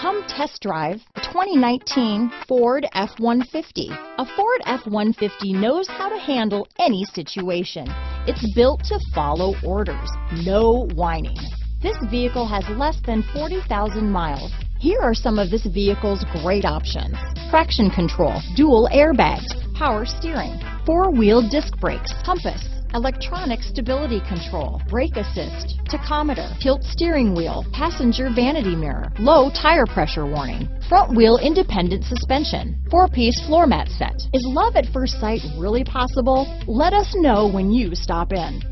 Come test drive the 2019 Ford F-150. A Ford F-150 knows how to handle any situation. It's built to follow orders, no whining. This vehicle has less than 40,000 miles. Here are some of this vehicle's great options. Traction control, dual airbags, power steering, four-wheel disc brakes, compass, electronic stability control, brake assist, tachometer, tilt steering wheel, passenger vanity mirror, low tire pressure warning, front wheel independent suspension, four-piece floor mat set. Is love at first sight really possible? Let us know when you stop in.